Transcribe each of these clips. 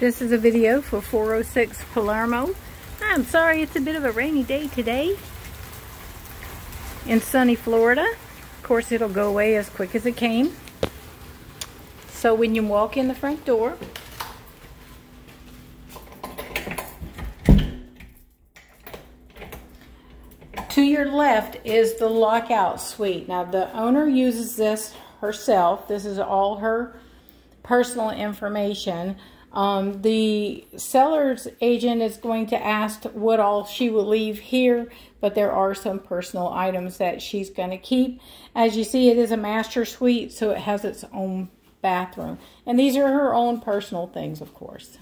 This is a video for 406 Palermo. I'm sorry it's a bit of a rainy day today in sunny Florida. Of course it'll go away as quick as it came. So when you walk in the front door, to your left is the lockout suite. Now the owner uses this herself. This is all her personal information. Um, the seller's agent is going to ask what all she will leave here, but there are some personal items that she's going to keep. As you see, it is a master suite, so it has its own bathroom. And these are her own personal things, of course.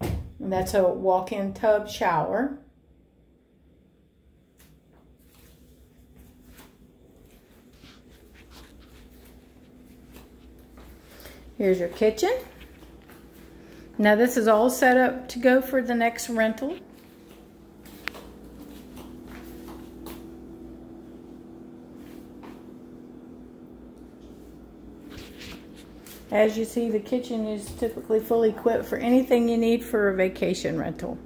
And that's a walk-in tub shower. Here's your kitchen. Now this is all set up to go for the next rental. As you see, the kitchen is typically fully equipped for anything you need for a vacation rental.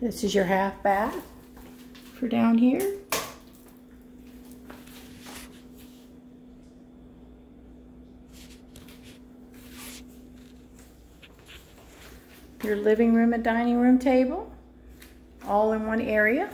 This is your half bath for down here. Your living room and dining room table, all in one area.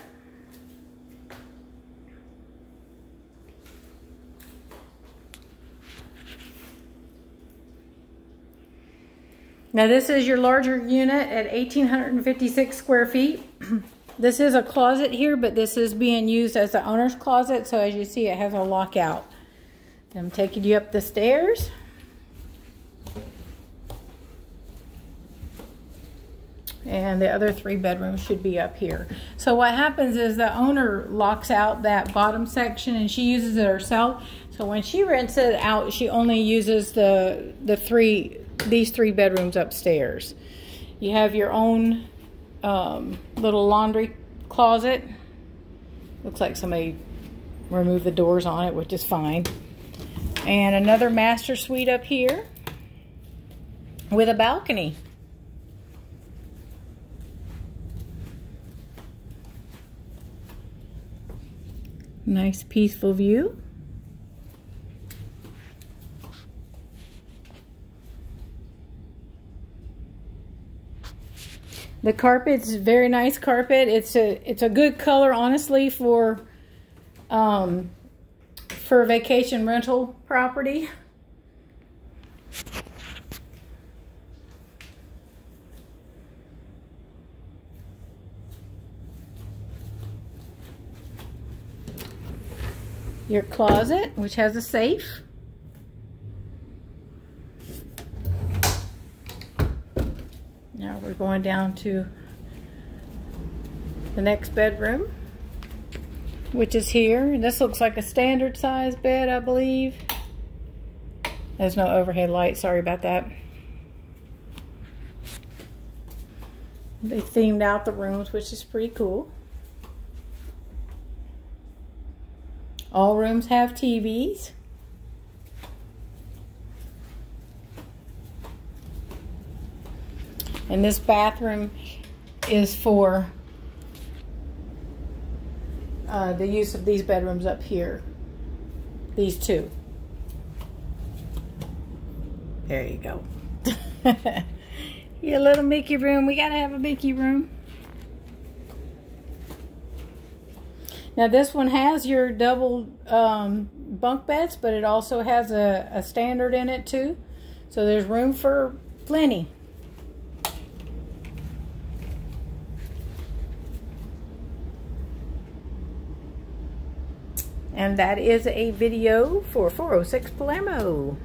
Now this is your larger unit at 1,856 square feet. this is a closet here, but this is being used as the owner's closet. So as you see, it has a lockout. I'm taking you up the stairs. And the other three bedrooms should be up here. So what happens is the owner locks out that bottom section and she uses it herself. So when she rents it out, she only uses the, the three these three bedrooms upstairs. You have your own um, little laundry closet. Looks like somebody removed the doors on it, which is fine. And another master suite up here with a balcony. Nice peaceful view. The carpet's very nice carpet. It's a it's a good color, honestly, for um, for vacation rental property. Your closet, which has a safe. We're going down to the next bedroom, which is here. This looks like a standard size bed, I believe. There's no overhead light, sorry about that. They themed out the rooms, which is pretty cool. All rooms have TVs. And this bathroom is for uh, the use of these bedrooms up here. These two. There you go. Your little Mickey room. We gotta have a Mickey room. Now this one has your double um, bunk beds, but it also has a, a standard in it too. So there's room for plenty. And that is a video for 406 Palermo.